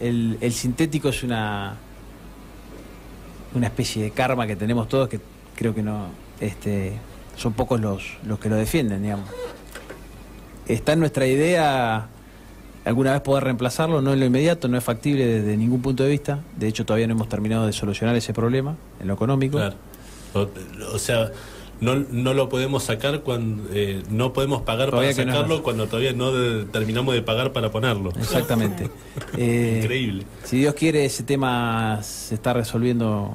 el, sintético es una una especie de karma que tenemos todos que creo que no este son pocos los, los que lo defienden, digamos. Está en nuestra idea alguna vez poder reemplazarlo, no en lo inmediato, no es factible desde ningún punto de vista. De hecho, todavía no hemos terminado de solucionar ese problema en lo económico. Claro. O sea, no, no lo podemos sacar cuando eh, no podemos pagar Todavía para no sacarlo cuando todavía no de- terminamos de pagar para ponerlo. Exactamente. Eh, Increíble. Si Dios quiere, ese tema se está resolviendo,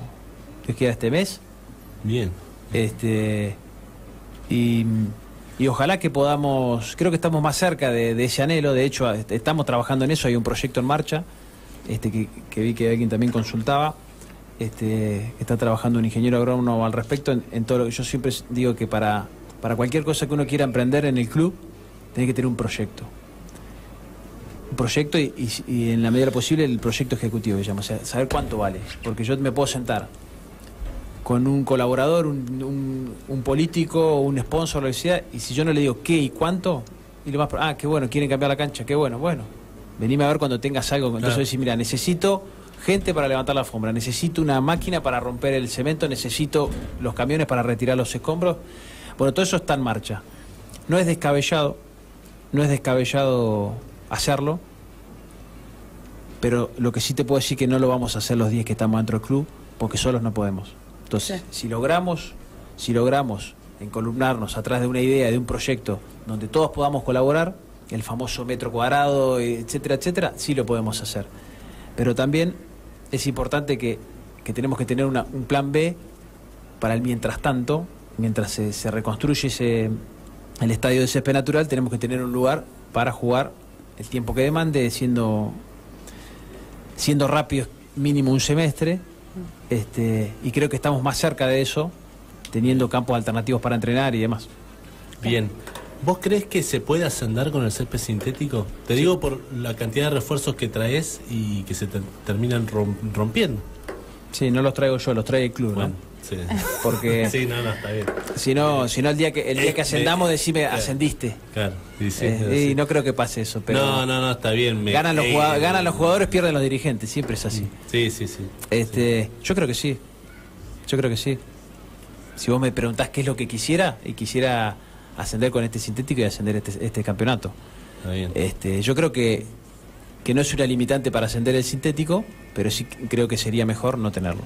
Dios quiera, este mes. Bien. Este, y, y ojalá que podamos, creo que estamos más cerca de, de ese anhelo, de hecho est- estamos trabajando en eso, hay un proyecto en marcha, este que, que vi que alguien también consultaba, este, está trabajando un ingeniero agrónomo al respecto en, en todo lo que yo siempre digo que para, para cualquier cosa que uno quiera emprender en el club, tiene que tener un proyecto. Un proyecto y, y- y en la medida de lo posible el proyecto ejecutivo, que llama, o sea, saber cuánto vale, porque yo me puedo sentar con un colaborador, un, un- un político, un sponsor, lo que sea, y si yo no le digo qué y cuánto, y lo más, ah, qué bueno, quieren cambiar la cancha, qué bueno, bueno, venime a ver cuando tengas algo. Entonces Claro. decir, mira, necesito gente para levantar la alfombra, necesito una máquina para romper el cemento, necesito los camiones para retirar los escombros. Bueno, todo eso está en marcha. No es descabellado, no es descabellado hacerlo, pero lo que sí te puedo decir que no lo vamos a hacer los 10 que estamos dentro del club, porque solos no podemos. Entonces, Sí. si logramos, si logramos encolumnarnos atrás de una idea, de un proyecto donde todos podamos colaborar, el famoso metro cuadrado, etcétera, etcétera, sí lo podemos hacer. Pero también es importante que, que tenemos que tener una- un plan B para el mientras tanto, mientras se, se reconstruye ese, el estadio de césped natural, tenemos que tener un lugar para jugar el tiempo que demande, siendo, siendo rápido mínimo un semestre, este, y creo que estamos más cerca de eso, teniendo campos alternativos para entrenar y demás. Bien. ¿Vos crees que se puede ascender con el césped sintético? Te digo por la cantidad de refuerzos que traes y que se te- terminan rom- rompiendo. Sí, no los traigo yo, los trae el club, ¿no? Sí. Porque sí, no, no, está bien. si no, si no el día que el día que Eh, ascendamos me- decime claro. ascendiste. Claro. Y sí, Eh, sí. Y no creo que pase eso, pero no, no, no, está bien. me- ganan, los eh, jugado- ganan los jugadores, pierden los dirigentes, siempre es así. Sí, sí, sí. Este, yo creo que sí. Yo creo que sí. Si vos me preguntás qué es lo que quisiera, y quisiera ascender con este sintético y ascender este, este campeonato. Bien. Este, yo creo que, que no es una limitante para ascender el sintético, pero sí creo que sería mejor no tenerlo.